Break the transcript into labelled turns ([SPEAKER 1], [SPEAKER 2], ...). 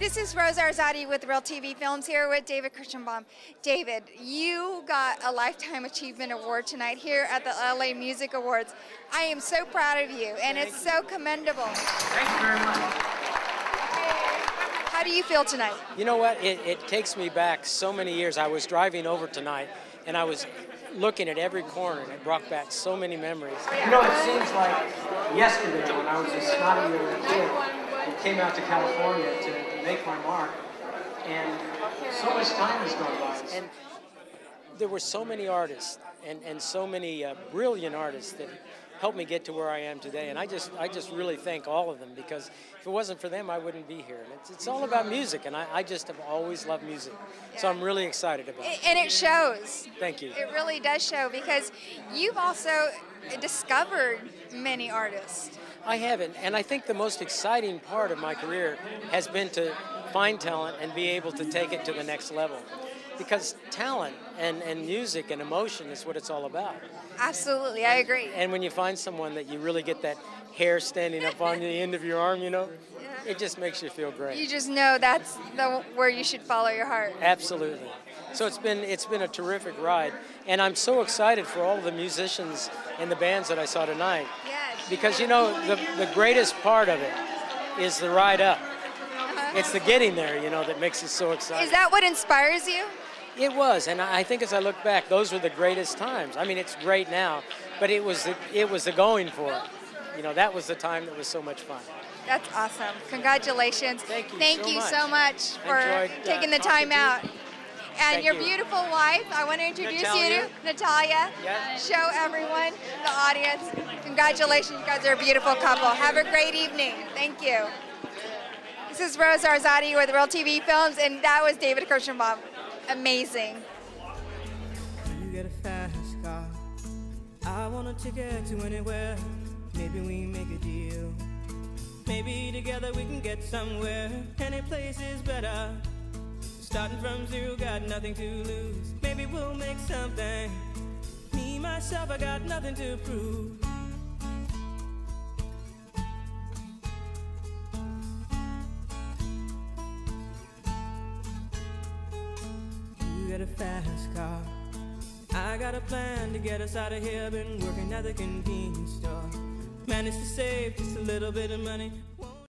[SPEAKER 1] This is Rose Arzati with Real TV Films here with David Kershenbaum. David, you got a Lifetime Achievement Award tonight here at the LA Music Awards. I am so proud of you, and
[SPEAKER 2] Thank
[SPEAKER 1] it's so commendable.
[SPEAKER 2] Thank you very much.
[SPEAKER 1] How do you feel tonight?
[SPEAKER 2] You know what? It, it takes me back so many years. I was driving over tonight, and I was looking at every corner, and it brought back so many memories. You know, it seems like yesterday when I was a snotty little kid and came out to California to make my mark, and so much time has gone by. And there were so many artists and, and so many uh, brilliant artists that helped me get to where I am today. And I just I just really thank all of them because if it wasn't for them, I wouldn't be here. And it's, it's all about music, and I, I just have always loved music. So I'm really excited about it.
[SPEAKER 1] And it shows.
[SPEAKER 2] Thank you.
[SPEAKER 1] It really does show because you've also discovered many artists.
[SPEAKER 2] I haven't, and I think the most exciting part of my career has been to find talent and be able to take it to the next level. Because talent and, and music and emotion is what it's all about.
[SPEAKER 1] Absolutely, I agree.
[SPEAKER 2] And when you find someone that you really get that hair standing up on the end of your arm, you know, it just makes you feel great.
[SPEAKER 1] You just know that's the where you should follow your heart.
[SPEAKER 2] Absolutely. So it's been it's been a terrific ride, and I'm so excited for all the musicians and the bands that I saw tonight.
[SPEAKER 1] Yes.
[SPEAKER 2] Because you know the the greatest part of it is the ride up.
[SPEAKER 1] Uh-huh.
[SPEAKER 2] It's the getting there, you know, that makes it so exciting.
[SPEAKER 1] Is that what inspires you?
[SPEAKER 2] It was, and I think as I look back, those were the greatest times. I mean, it's great now, but it was the, it was the going for it. You know, that was the time that was so much fun.
[SPEAKER 1] That's awesome. Congratulations.
[SPEAKER 2] Thank you
[SPEAKER 1] Thank
[SPEAKER 2] so
[SPEAKER 1] you
[SPEAKER 2] much.
[SPEAKER 1] so much for
[SPEAKER 2] Enjoyed, uh,
[SPEAKER 1] taking the
[SPEAKER 2] talking
[SPEAKER 1] time out. And
[SPEAKER 2] Thank
[SPEAKER 1] your
[SPEAKER 2] you.
[SPEAKER 1] beautiful wife, I want to introduce you
[SPEAKER 2] Natalia.
[SPEAKER 1] to Natalia.
[SPEAKER 2] Yes.
[SPEAKER 1] Show everyone, the audience. Congratulations, you guys are a beautiful couple. Have a great evening. Thank you. This is Rose Arzati with Real TV Films, and that was David Kershenbaum. Amazing.
[SPEAKER 3] You get a fast car. I want a ticket to anywhere. Maybe we make a deal. Maybe together we can get somewhere. Any place is better. From zero, got nothing to lose. Maybe we'll make something. Me, myself, I got nothing to prove. You got a fast car. I got a plan to get us out of here. Been working at the convenience store. Managed to save just a little bit of money.